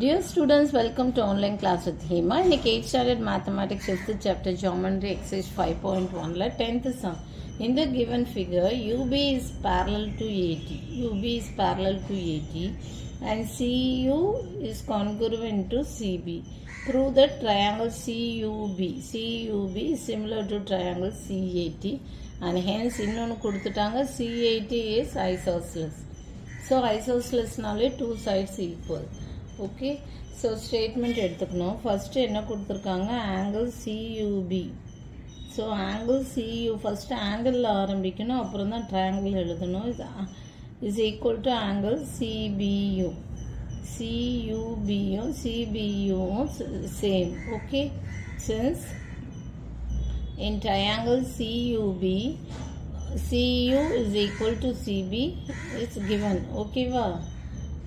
Dear students, welcome to online class with Hema. இன்னைக்கு 8th standard mathematics 5th chapter geometry exercise 5.1ல 10th sum. In the given figure, UB is parallel to AT. UB is parallel to AT and CU is congruent to CB. Prove that triangle CUB. CUB is similar to triangle CAT and hence இன்னொன்று கொடுத்துட்டாங்க CAT is isosceles. So ஐசோஸ்லெஸ்னாலே two sides equal Okay so statement எடுத்துக்கணும். First என்ன கொடுத்துருக்காங்க? Angle CUB so angle CU first ஆங்கிளில் ஆரம்பிக்கணும் அப்புறம் தான் triangle எழுதணும் இது is equal to angle CBU சியூபியும் சிபியும் same okay since in triangle CUB CU is equal to CB it's given. ஓகேவா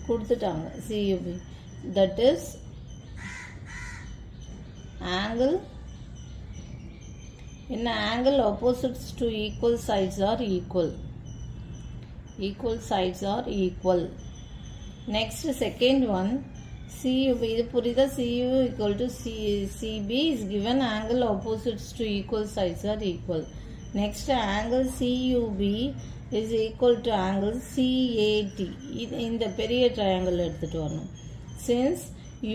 கொடுத்துட்டாங்க CUB that is angle in angle opposites to equal sides are equal equal sides are equal next second one CUB இது புரியுதா CU equal to C, CB is given angle opposites to equal sides are equal. Next angle CUB is equal to angle CAT. இது இந்த பெரிய triangle எடுத்துட்டு வரணும். Since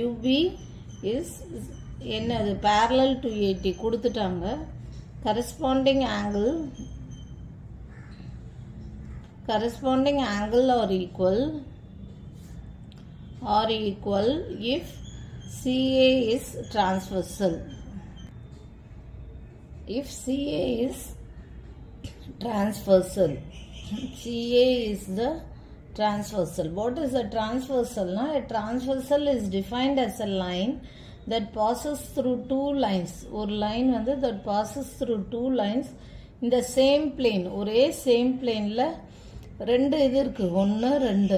UB is என்னது parallel to AT கொடுத்துட்டாங்க corresponding angle corresponding angle are equal are equal if CA is transversal. If CA is transversal, CA is the transversal. What is a transversal? Now, a transversal is defined as a line that passes through two lines. ஒரு line வந்து that passes through two lines in the same plane. ஒரே same planeல ரெண்டு இது இருக்கு ஒன்று ரெண்டு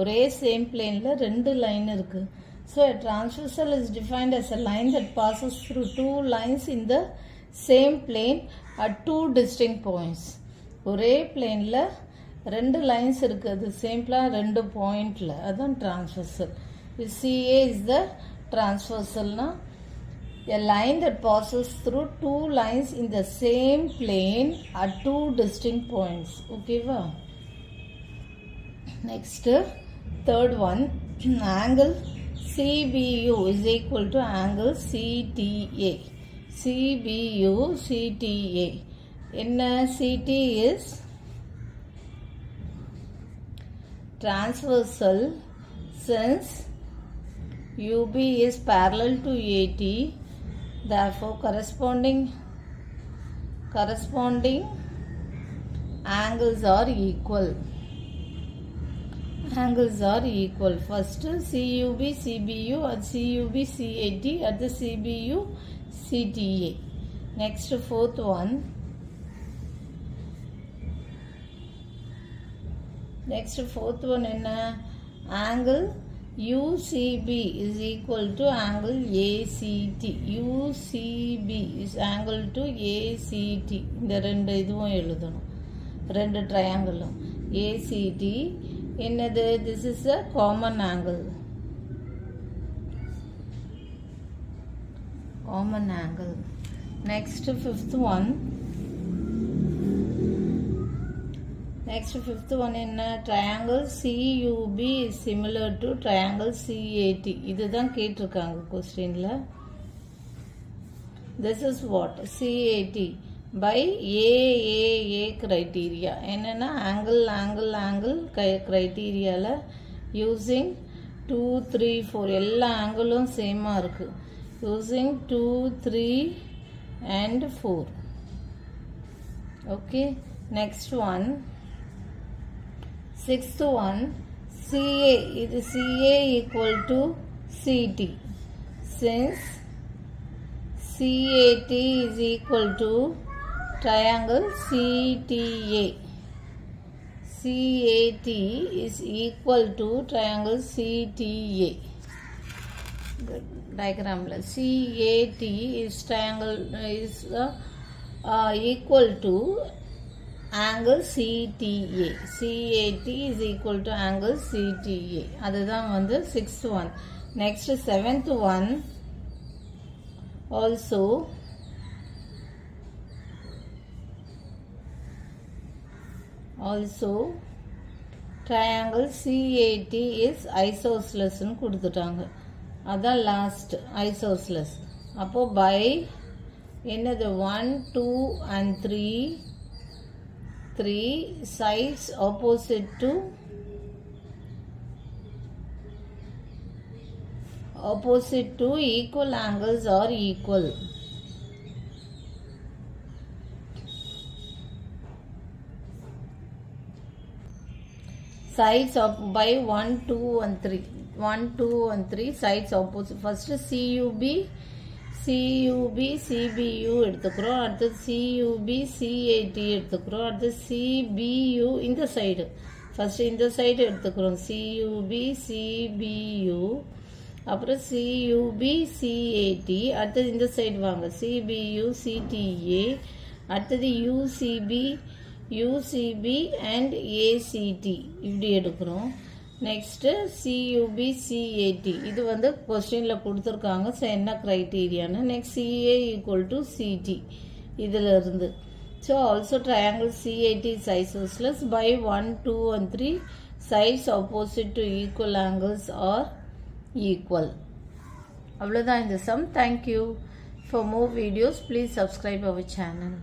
ஒரே same பிளேனில் ரெண்டு லைன் இருக்குது so a transversal is defined as a line that passes through two lines in the same plane at two distinct points ஒரே பிளேனில் ரெண்டு லைன்ஸ் இருக்குது அது சேம்பிளாக ரெண்டு பாயிண்டில் அதுதான் டிரான்ஸ்வர்சல் சிஏ இஸ் த டிரான்ஸ்வர்சல்னா a line that passes through two lines in the same plane at two distinct points ஓகேவா next third one angle CBU is equal to angle CTA CBU CTA என்ன CT is transversal since UB is parallel to AT therefore corresponding corresponding angles are equal angles are equal. First CUB, CBU at CUB, CAT at the CBU, CTA. Next fourth one. Next fourth one என்ன? Angle UCB is equal to angle ACD UCB is angle to ACD இந்த ரெண்டு இதுவும் எழுதணும். ரெண்டு ட்ரையாங்கிளும் ACD என்னது? This is a common angle common angle next fifth one next fifth one என்ன? Triangle CUB similar to triangle CAD இதுதான் கேட்டிருக்காங்க கொஸ்டினில் this is what CAD by AAA criteria என்னென்னா ஆங்கிள் ஆங்கிள் ஆங்கிள் கை க்ரைட்டீரியாவில் யூஸிங் டூ த்ரீ ஃபோர் எல்லா ஆங்கிளும் சேமாக இருக்குது using two three and four okay next one Sixth one, CA. It is CA equal to CT. Since CAT is equal to triangle CTA. CAT is equal to triangle CTA. Diagram CAT is triangle is uh, uh, equal to angle CDA CAD is equal to angle CDA அதுதான் வந்து six one next seventh one also also triangle CAD is ஐசோஸ்லெஸ்ன்னு கொடுத்துட்டாங்க அதான் last isosceles அப்போது by என்னது one two and three 3 sides opposite to opposite to equal angles are equal. Sides of by 1, 2 and 3. 1, 2 and 3 sides opposite. First CUB CUB CBU எடுத்துக்கிறோம். அடுத்தது சியூபி CID எடுத்துக்கிறோம். அடுத்தது CPU இந்த side first இந்த side எடுத்துக்கிறோம். சியூபி CPU அப்புறம் சியூபி CAD அடுத்தது இந்த சைடு வாங்க. சிபியு சிடிஏ அடுத்தது யூசிபி யூசிபி அண்ட் ஏசிடி இப்படி எடுக்கிறோம். நெக்ஸ்ட்டு சியூபி சிஏடி இது வந்து கொஸ்டினில் கொடுத்துருக்காங்க. ஸோ என்ன க்ரைட்டீரியான்னு next CA equal to CD இதில் இருந்து so also triangle CAD isosceles by one two and three sides opposite to equal angles are equal அவ்வளோதான் இந்த sum thank you for more videos please subscribe our channel